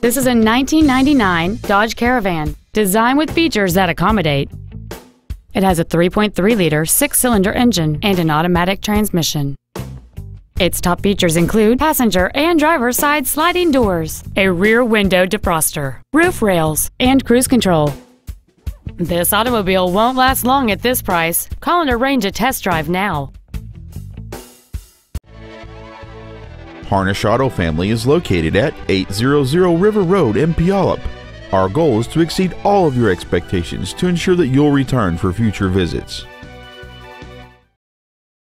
This is a 1999 Dodge Caravan, designed with features that accommodate. It has a 3.3-liter six-cylinder engine and an automatic transmission. Its top features include passenger and driver side sliding doors, a rear window defroster, roof rails, and cruise control. This automobile won't last long at this price. Call and arrange a test drive now. Harnish Auto Family is located at 800 River Road in Puyallup. Our goal is to exceed all of your expectations to ensure that you'll return for future visits.